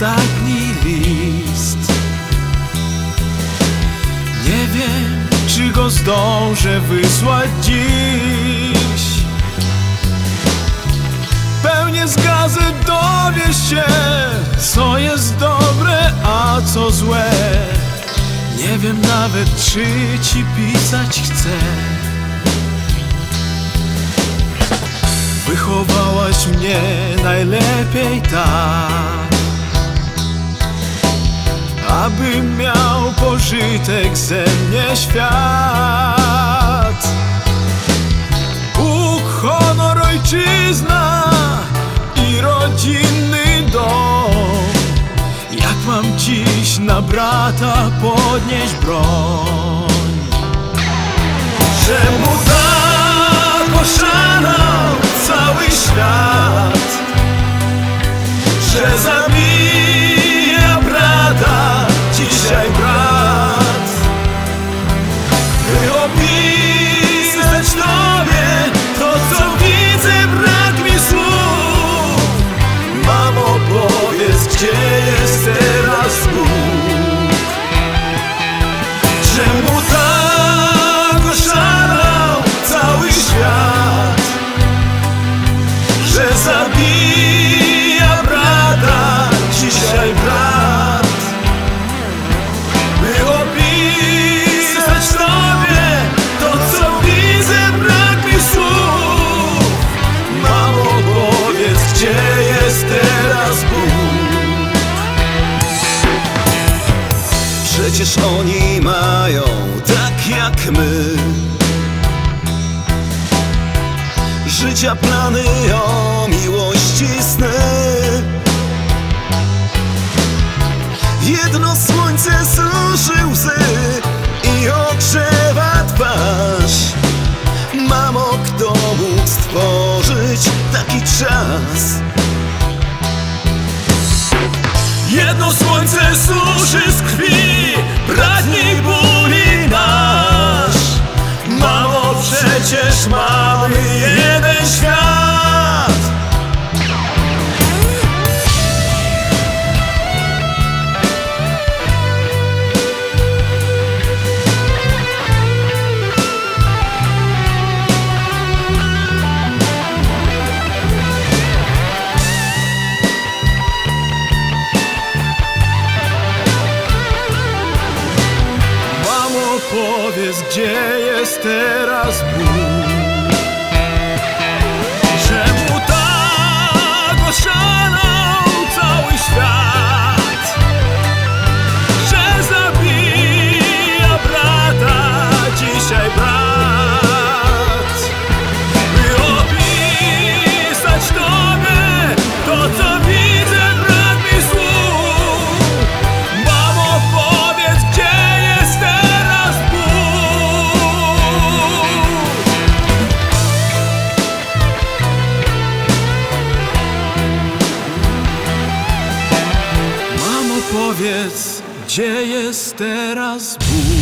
Ostatni list. Nie wiem czy go zdążę wysłać dziś. Pełnie z gazet dowiesz się Co jest dobre, a co złe. Nie wiem nawet czy ci pisać chcę. Wychowałaś mnie najlepiej tak Abym miał pożytek ze mnie świat. Bóg, honor, ojczyzna i rodzinny dom. Jak mam dziś na brata podnieść broń? Czemu tak oszalał cały świat Przecież oni mają tak jak my. Życia plany o miłości sny. Jedno słońce suszy łzy i ogrzewa twarz. Mamo, kto mógł stworzyć taki czas? Jedno słońce suszy z krwi gdzie jest teraz Bóg? Powiedz, gdzie jest teraz Bóg?